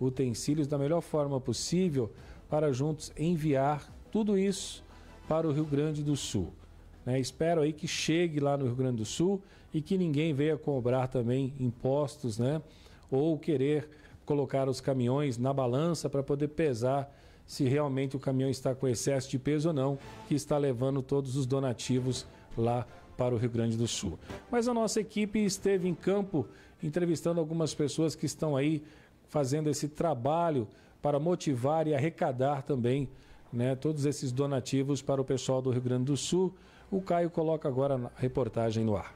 utensílios da melhor forma possível para juntos enviar tudo isso para o Rio Grande do Sul. Né? Espero aí que chegue lá no Rio Grande do Sul e que ninguém venha cobrar também impostos, né? Ou querer colocar os caminhões na balança para poder pesar se realmente o caminhão está com excesso de peso ou não, que está levando todos os donativos lá para o Rio Grande do Sul. Mas a nossa equipe esteve em campo entrevistando algumas pessoas que estão aí fazendo esse trabalho para motivar e arrecadar também né, todos esses donativos para o pessoal do Rio Grande do Sul. O Caio coloca agora a reportagem no ar.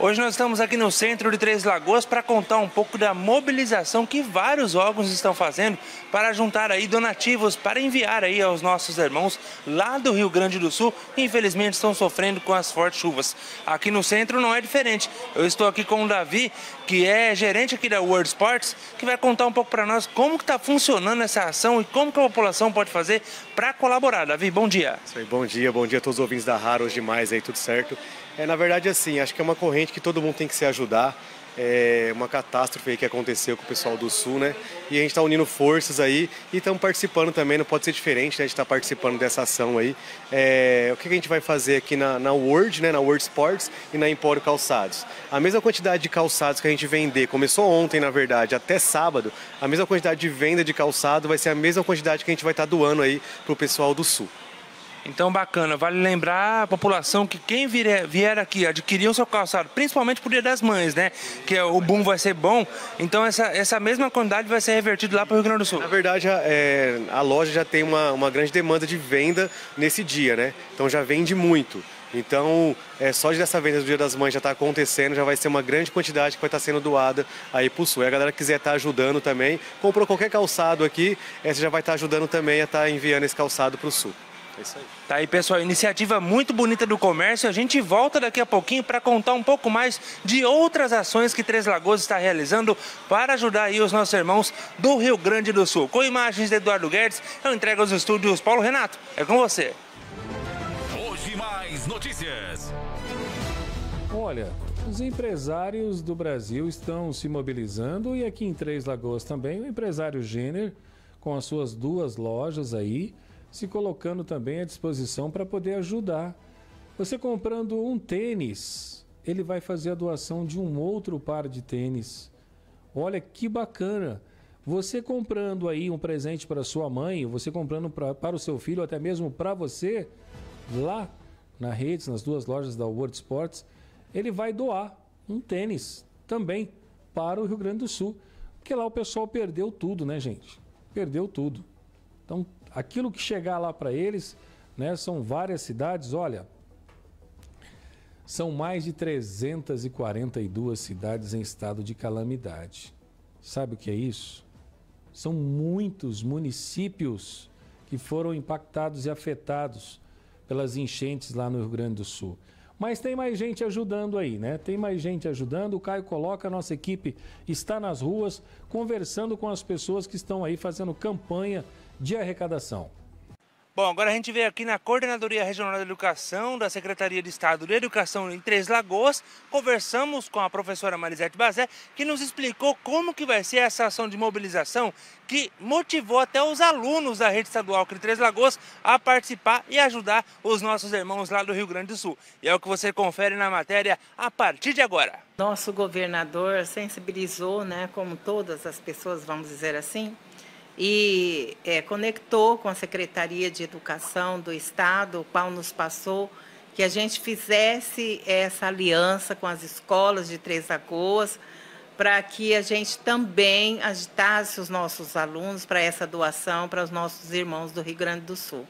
Hoje nós estamos aqui no centro de Três Lagoas para contar um pouco da mobilização que vários órgãos estão fazendo para juntar aí donativos para enviar aí aos nossos irmãos lá do Rio Grande do Sul que infelizmente estão sofrendo com as fortes chuvas. Aqui no centro não é diferente. Eu estou aqui com o Davi, que é gerente aqui da World Sports, que vai contar um pouco para nós como que está funcionando essa ação e como que a população pode fazer para colaborar. Davi, bom dia. Bom dia, bom dia a todos os ouvintes da Raro, hoje demais aí, tudo certo. É, na verdade, assim, acho que é uma corrente que todo mundo tem que se ajudar. É uma catástrofe que aconteceu com o pessoal do Sul, né? E a gente está unindo forças aí e estamos participando também, não pode ser diferente, né? A gente está participando dessa ação aí. É, o que a gente vai fazer aqui na, na World, né? Na World Sports e na Empório Calçados? A mesma quantidade de calçados que a gente vender, começou ontem, na verdade, até sábado, a mesma quantidade de venda de calçado vai ser a mesma quantidade que a gente vai estar tá doando aí para o pessoal do Sul. Então, bacana. Vale lembrar a população que quem vier, vier aqui adquirir o seu calçado, principalmente por Dia das Mães, né? Que é, o boom vai ser bom. Então, essa, essa mesma quantidade vai ser revertida lá para o Rio Grande do Sul. Na verdade, é, a loja já tem uma, uma grande demanda de venda nesse dia, né? Então, já vende muito. Então, é, só dessa venda do Dia das Mães já está acontecendo, já vai ser uma grande quantidade que vai estar tá sendo doada aí para o Sul. E a galera que quiser estar tá ajudando também, comprou qualquer calçado aqui, essa já vai estar tá ajudando também a estar tá enviando esse calçado para o Sul. É isso aí. Tá aí, pessoal, iniciativa muito bonita do comércio. A gente volta daqui a pouquinho para contar um pouco mais de outras ações que Três Lagoas está realizando para ajudar aí os nossos irmãos do Rio Grande do Sul. Com imagens de Eduardo Guedes, eu entrego aos estúdios Paulo Renato. É com você. Hoje mais notícias. Olha, os empresários do Brasil estão se mobilizando e aqui em Três Lagoas também o empresário Jenner com as suas duas lojas aí se colocando também à disposição para poder ajudar. Você comprando um tênis, ele vai fazer a doação de um outro par de tênis. Olha que bacana! Você comprando aí um presente para sua mãe, você comprando pra, para o seu filho, até mesmo para você, lá na redes, nas duas lojas da World Sports, ele vai doar um tênis também para o Rio Grande do Sul. Porque lá o pessoal perdeu tudo, né, gente? Perdeu tudo. Então aquilo que chegar lá para eles, né, são várias cidades, olha, são mais de 342 cidades em estado de calamidade. Sabe o que é isso? São muitos municípios que foram impactados e afetados pelas enchentes lá no Rio Grande do Sul. Mas tem mais gente ajudando aí, né? Tem mais gente ajudando. O Caio coloca, a nossa equipe está nas ruas conversando com as pessoas que estão aí fazendo campanha de arrecadação. Bom, agora a gente veio aqui na Coordenadoria Regional da Educação da Secretaria de Estado de Educação em Três Lagoas. Conversamos com a professora Marisete Bazé, que nos explicou como que vai ser essa ação de mobilização que motivou até os alunos da rede estadual de Três Lagoas a participar e ajudar os nossos irmãos lá do Rio Grande do Sul. E é o que você confere na matéria a partir de agora. Nosso governador sensibilizou, né, como todas as pessoas, vamos dizer assim, e é, conectou com a Secretaria de Educação do Estado, o qual nos passou que a gente fizesse essa aliança com as escolas de Três Lagoas, para que a gente também agitasse os nossos alunos para essa doação para os nossos irmãos do Rio Grande do Sul.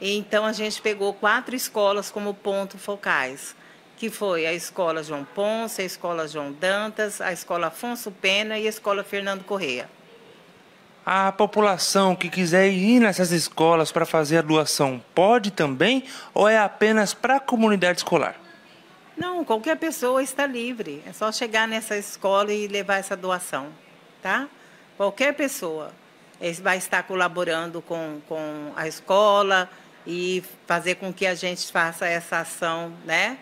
Então a gente pegou quatro escolas como ponto focais, que foi a Escola João Ponce, a Escola João Dantas, a Escola Afonso Pena e a Escola Fernando Correia. A população que quiser ir nessas escolas para fazer a doação pode também ou é apenas para a comunidade escolar? Não, qualquer pessoa está livre. É só chegar nessa escola e levar essa doação, tá? Qualquer pessoa vai estar colaborando com, com a escola e fazer com que a gente faça essa ação, né,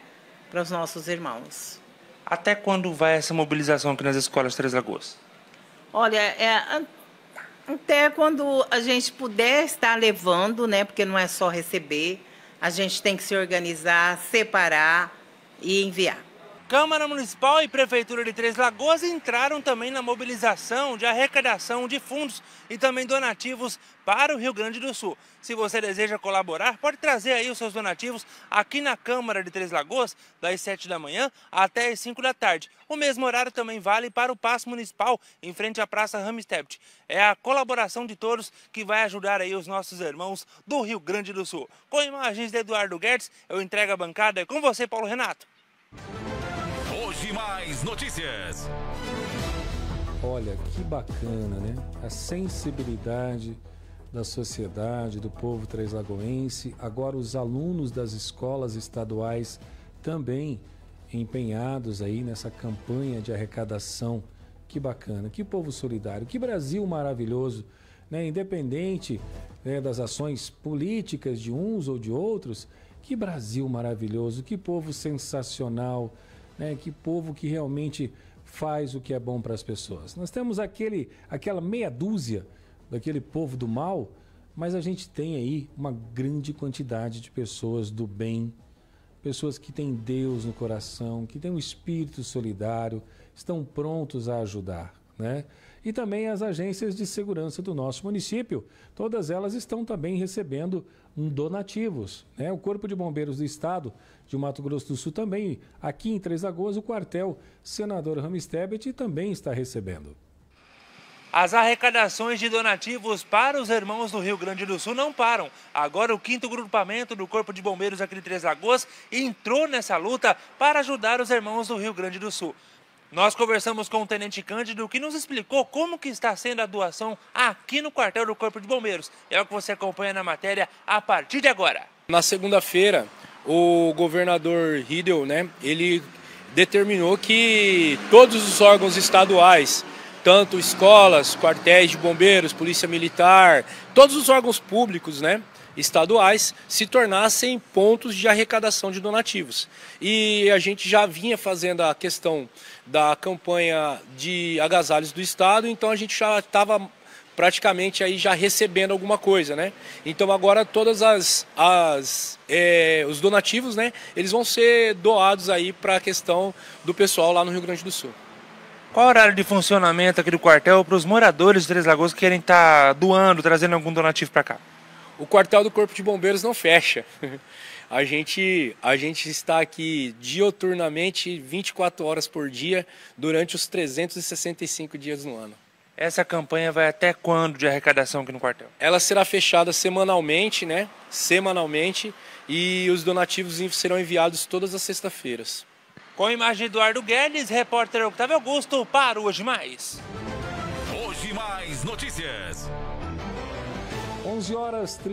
para os nossos irmãos. Até quando vai essa mobilização aqui nas escolas Três Lagoas? Olha, é, até quando a gente puder estar levando, né? Porque não é só receber, a gente tem que se organizar, separar e enviar. Câmara Municipal e Prefeitura de Três Lagoas entraram também na mobilização de arrecadação de fundos e também donativos para o Rio Grande do Sul. Se você deseja colaborar, pode trazer aí os seus donativos aqui na Câmara de Três Lagoas, das 7 da manhã até as 5 da tarde. O mesmo horário também vale para o Paço Municipal, em frente à Praça Ramstedt. É a colaboração de todos que vai ajudar aí os nossos irmãos do Rio Grande do Sul. Com imagens de Eduardo Guedes, eu entrego a bancada com você, Paulo Renato. Notícias. Olha que bacana, né? A sensibilidade da sociedade, do povo treslagoense, agora os alunos das escolas estaduais também empenhados aí nessa campanha de arrecadação. Que bacana, que povo solidário, que Brasil maravilhoso, né? Independente né, das ações políticas de uns ou de outros, que Brasil maravilhoso, que povo sensacional né? Que povo que realmente faz o que é bom para as pessoas. Nós temos aquele, aquela meia dúzia daquele povo do mal, mas a gente tem aí uma grande quantidade de pessoas do bem, pessoas que têm Deus no coração, que têm um espírito solidário, estão prontos a ajudar, né? E também as agências de segurança do nosso município, todas elas estão também recebendo donativos. Né? O Corpo de Bombeiros do Estado de Mato Grosso do Sul também, aqui em Três Lagoas, o quartel Senador Ramistebet também está recebendo. As arrecadações de donativos para os irmãos do Rio Grande do Sul não param. Agora o quinto grupamento do Corpo de Bombeiros aqui de Três Lagoas entrou nessa luta para ajudar os irmãos do Rio Grande do Sul. Nós conversamos com o Tenente Cândido que nos explicou como que está sendo a doação aqui no quartel do Corpo de Bombeiros. É o que você acompanha na matéria a partir de agora. Na segunda-feira, o governador Riedel, né, ele determinou que todos os órgãos estaduais, tanto escolas, quartéis de bombeiros, polícia militar, todos os órgãos públicos, né, estaduais se tornassem pontos de arrecadação de donativos. E a gente já vinha fazendo a questão da campanha de agasalhos do Estado, então a gente já estava praticamente aí já recebendo alguma coisa, né? Então agora todas as, as é, os donativos, né? Eles vão ser doados aí para a questão do pessoal lá no Rio Grande do Sul. Qual horário de funcionamento aqui do quartel para os moradores de Três Lagoas que querem estar tá doando, trazendo algum donativo para cá? O quartel do Corpo de Bombeiros não fecha. A gente, a gente está aqui dioturnamente 24 horas por dia durante os 365 dias no ano. Essa campanha vai até quando de arrecadação aqui no quartel? Ela será fechada semanalmente, né? Semanalmente e os donativos serão enviados todas as sextas-feiras. Com a imagem de Eduardo Guedes, repórter Octávio Augusto para Hoje Mais. Hoje Mais Notícias. 11 horas 30